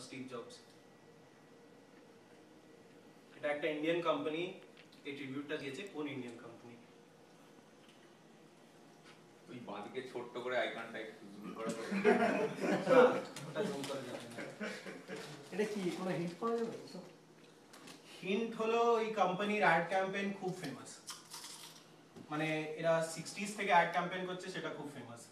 for Steve Jobs. এটা একটা Indian company এই ট্রিবিউটটা দিয়েছে কোন ইন্ডিয়ান কোম্পানি ওই বাঁদিকে ছোট্ট করে আইকনটা একটু জুম করে দেবো। ওটা জুম করা যাবে না এটা কি কোনো হিন্ট পাওয়া যাবে হিন্ট হলো এই কোম্পানির অ্যাড ক্যাম্পেইন খুব ফেমাস মানে এরা সিক্সটিজ থেকে অ্যাড ক্যাম্পেইন করছে সেটা খুব ফেমাস